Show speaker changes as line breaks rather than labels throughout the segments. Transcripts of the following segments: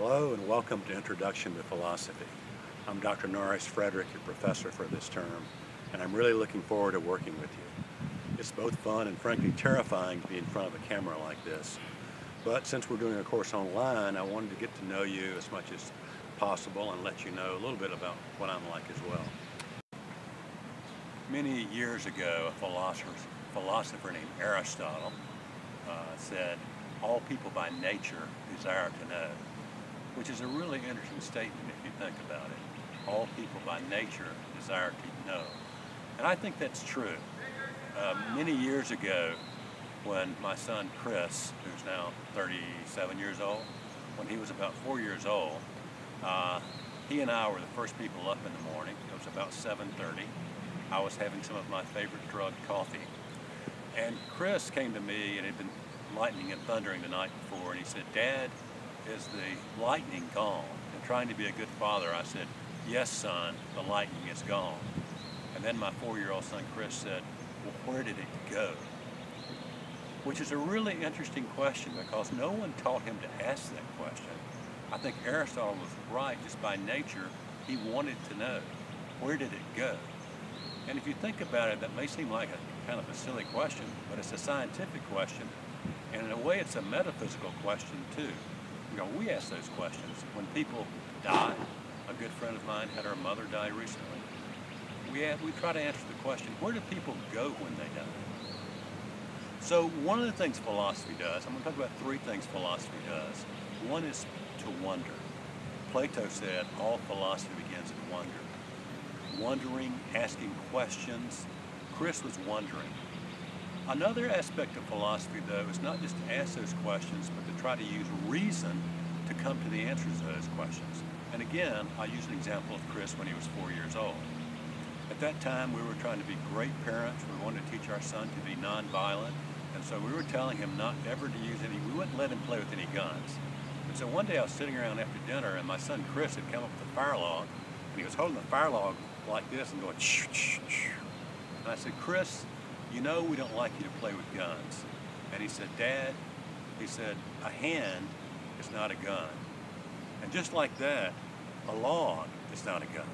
Hello and welcome to Introduction to Philosophy. I'm Dr. Norris Frederick, your professor for this term, and I'm really looking forward to working with you. It's both fun and frankly terrifying to be in front of a camera like this, but since we're doing a course online, I wanted to get to know you as much as possible and let you know a little bit about what I'm like as well. Many years ago, a philosopher, philosopher named Aristotle uh, said, all people by nature desire to know, which is a really interesting statement if you think about it. All people by nature desire to know. And I think that's true. Uh, many years ago, when my son Chris, who's now 37 years old, when he was about four years old, uh, he and I were the first people up in the morning. It was about 7.30. I was having some of my favorite drug coffee. And Chris came to me and had been lightning and thundering the night before, and he said, Dad, is the lightning gone? And trying to be a good father, I said, yes, son, the lightning is gone. And then my four-year-old son, Chris, said, well, where did it go? Which is a really interesting question because no one taught him to ask that question. I think Aristotle was right, just by nature, he wanted to know, where did it go? And if you think about it, that may seem like a kind of a silly question, but it's a scientific question. And in a way, it's a metaphysical question too. Know, we ask those questions. When people die, a good friend of mine had her mother die recently. We, we try to answer the question, where do people go when they die? So one of the things philosophy does, I'm going to talk about three things philosophy does. One is to wonder. Plato said all philosophy begins in wonder wondering, asking questions. Chris was wondering. Another aspect of philosophy, though, is not just to ask those questions, but to try to use reason to come to the answers to those questions. And again, I use an example of Chris when he was four years old. At that time, we were trying to be great parents. We wanted to teach our son to be nonviolent. And so we were telling him not ever to use any, we wouldn't let him play with any guns. And so one day I was sitting around after dinner and my son Chris had come up with a fire log and he was holding the fire log like this and going shh, shh, shh. And I said, Chris, you know we don't like you to play with guns. And he said, Dad, he said, a hand is not a gun. And just like that, a log is not a gun.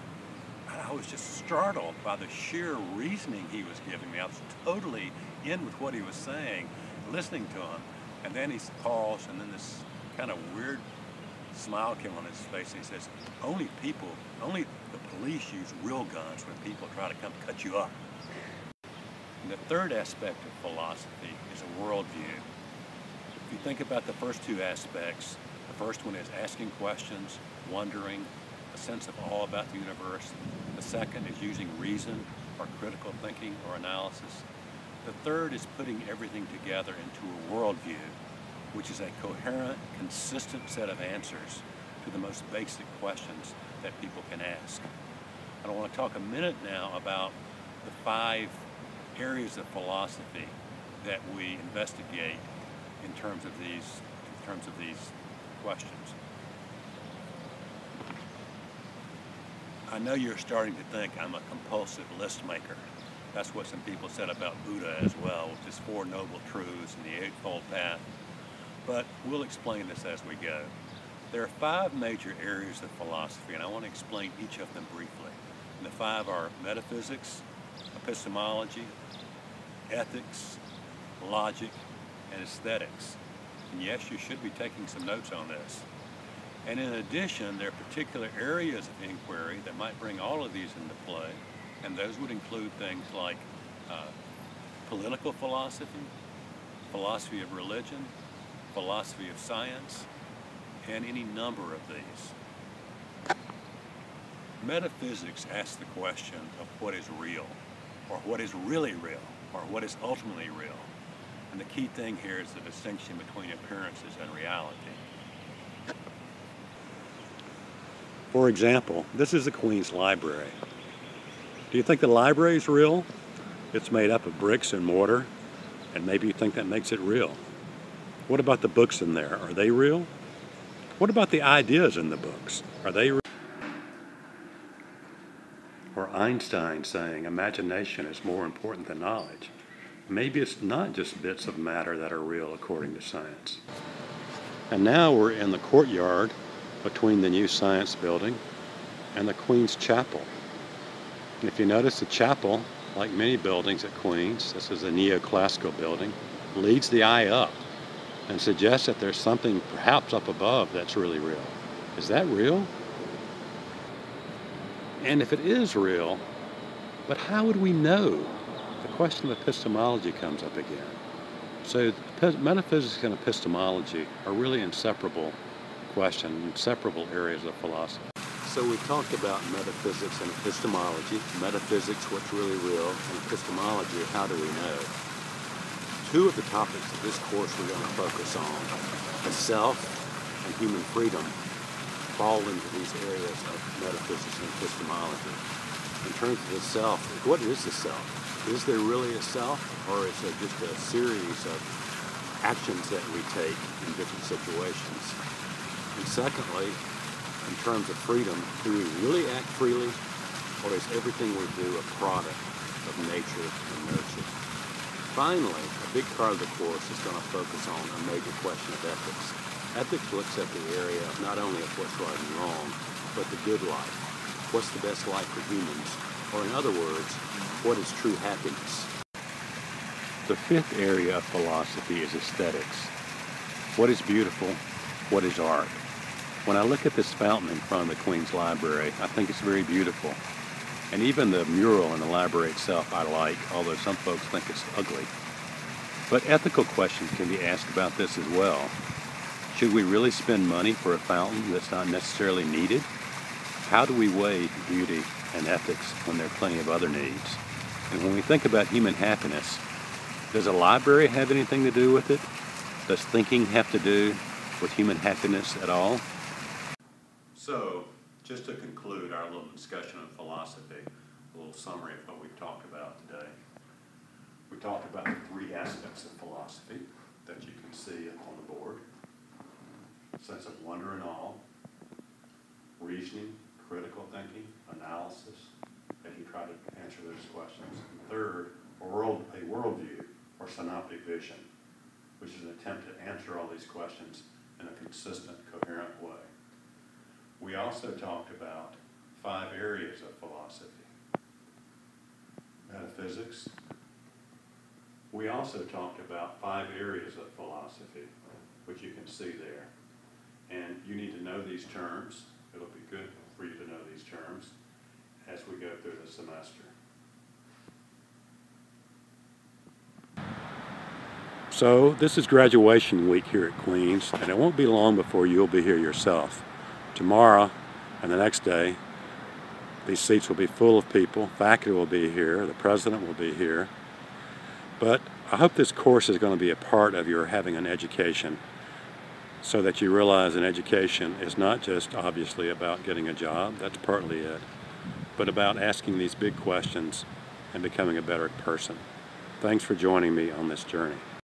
And I was just startled by the sheer reasoning he was giving me. I was totally in with what he was saying, listening to him. And then he paused, and then this kind of weird smile came on his face, and he says, only people, only the police use real guns when people try to come cut you up. And the third aspect of philosophy is a worldview. If you think about the first two aspects, the first one is asking questions, wondering, a sense of awe about the universe. The second is using reason or critical thinking or analysis. The third is putting everything together into a worldview which is a coherent, consistent set of answers to the most basic questions that people can ask. And I want to talk a minute now about the five areas of philosophy that we investigate in terms of these, in terms of these questions. I know you're starting to think I'm a compulsive list maker. That's what some people said about Buddha as well, with his Four Noble Truths and the Eightfold Path but we'll explain this as we go. There are five major areas of philosophy, and I want to explain each of them briefly. And the five are metaphysics, epistemology, ethics, logic, and aesthetics. And yes, you should be taking some notes on this. And in addition, there are particular areas of inquiry that might bring all of these into play, and those would include things like uh, political philosophy, philosophy of religion, philosophy of science, and any number of these. Metaphysics asks the question of what is real, or what is really real, or what is ultimately real. And the key thing here is the distinction between appearances and reality. For example, this is the Queen's Library. Do you think the library is real? It's made up of bricks and mortar, and maybe you think that makes it real. What about the books in there? Are they real? What about the ideas in the books? Are they real? Or Einstein saying imagination is more important than knowledge. Maybe it's not just bits of matter that are real according to science. And now we're in the courtyard
between the new science building and the Queen's Chapel. And if you notice the chapel, like many buildings at Queen's, this is a neoclassical building, leads the eye up and suggests that there's something perhaps up above that's really real. Is that real? And if it is real, but how would we know? The question of epistemology comes up again. So metaphysics and epistemology are really inseparable questions, inseparable areas of philosophy. So we talked about metaphysics and epistemology. Metaphysics, what's really real, and epistemology, how do we know? Two of the topics of this course we're going to focus on, the self and human freedom, fall into these areas of metaphysics and epistemology. In terms of the self, what is the self? Is there really a self, or is it just a series of actions that we take in different situations? And secondly, in terms of freedom, do we really act freely, or is everything we do a product of nature and nurture? Finally, a big part of the course is going to focus on a major question of ethics. Ethics looks at the area of not only of what's right and wrong, but the good life. What's the best life for humans? Or in other words, what is true happiness? The fifth area of philosophy is aesthetics. What is beautiful? What is art? When I look at this fountain in front of the Queen's Library, I think it's very beautiful. And even the mural in the library itself I like, although some folks think it's ugly. But ethical questions can be asked about this as well. Should we really spend money for a fountain that's not necessarily needed? How do we weigh beauty and ethics when there are plenty of other needs? And when we think about human happiness, does a library have anything to do with it? Does thinking have to do with human happiness at all? So, just to conclude our little discussion of philosophy, a little summary of what we've talked about today. We talked about the three aspects of philosophy that you can see on the board sense of wonder and awe, reasoning, critical thinking, analysis, as you try to answer those questions. And third, a world, a worldview or synoptic vision, which is an attempt to answer all these questions in a consistent, coherent way. We also talked about five areas of philosophy. Metaphysics. We also talked about five areas of philosophy, which you can see there. And you need to know these terms. It'll be good for you to know these terms as we go through the semester. So this is graduation week here at Queens, and it won't be long before you'll be here yourself. Tomorrow and the next day, these seats will be full of people. Faculty will be here. The president will be here. But I hope this course is going to be a part of your having an education so that you realize an education is not just obviously about getting a job, that's partly it, but about asking these big questions and becoming a better person. Thanks for joining me on this journey.